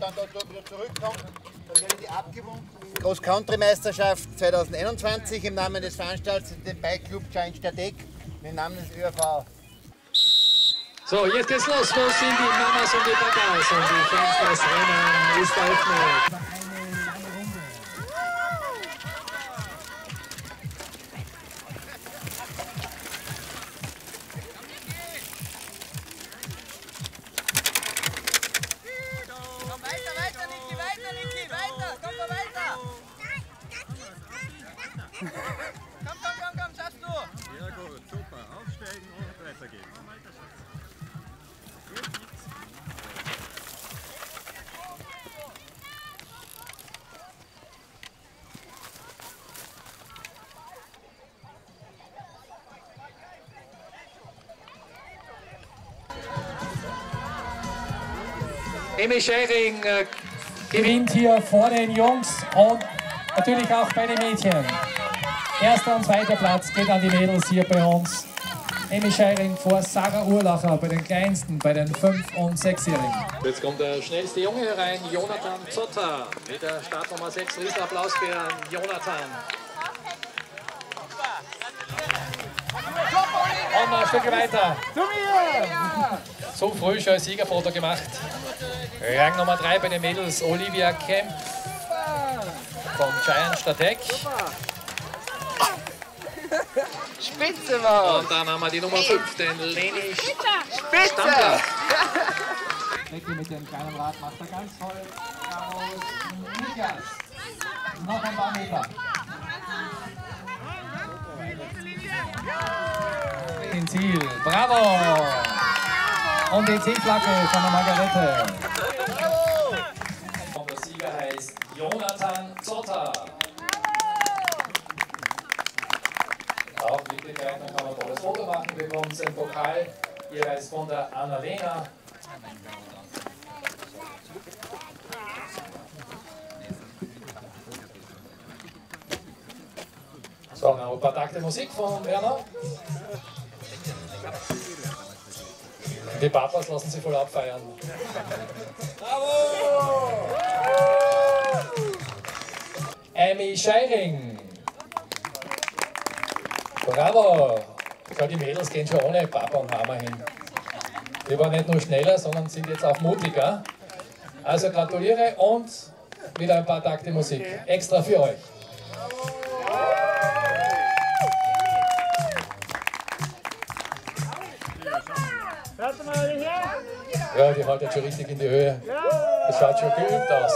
dann dort wieder zurückkommt, dann werde die abgewunken. Groß-Country-Meisterschaft 2021 im Namen des Veranstalters, den Bike Club Giant Stadeck, im Namen des ÖRV. So, jetzt geht's los. Wo sind die Mamas und die Papas und die Fans des Rennen ist eröffnet. Komm, komm, komm, komm, schaffst du. Ja gut, super. Aufsteigen und weitergehen. Emi Schering äh, gewinnt hier vor den Jungs und natürlich auch bei den Mädchen. Erster und zweiter Platz geht an die Mädels hier bei uns. Emi Scheiring vor Sarah Urlacher bei den Kleinsten, bei den 5- und 6-Jährigen. Jetzt kommt der schnellste Junge herein, Jonathan Zotter. Mit der Startnummer 6. Riesenapplaus für Jonathan. Und noch ein Stück weiter. So früh schon ein Siegerfoto gemacht. Rang Nummer 3 bei den Mädels, Olivia Kemp vom Giant Statek. Spitze, Mann. Und dann haben wir die Nummer 5, den Leni Stammler. Becky mit dem kleinen Rad macht er ganz toll. Niklas. Noch ein paar Meter. In Ziel. Bravo! Und die Zielflagge von der Margarete. Und der Sieger heißt Jonathan Zotter. Gleich noch kann man ein tolles Foto machen. Wir bekommen den Pokal jeweils von der Annalena. So, noch ein paar Takte Musik von Werner. Die Papas lassen sich voll abfeiern. Bravo! Amy Scheiring. Bravo! Schau, die Mädels gehen schon ohne Papa und Mama hin. Die waren nicht nur schneller, sondern sind jetzt auch mutiger. Also gratuliere und wieder ein paar Takte Musik. Extra für euch. Ja, die halten schon richtig in die Höhe. Das schaut schon geübt aus.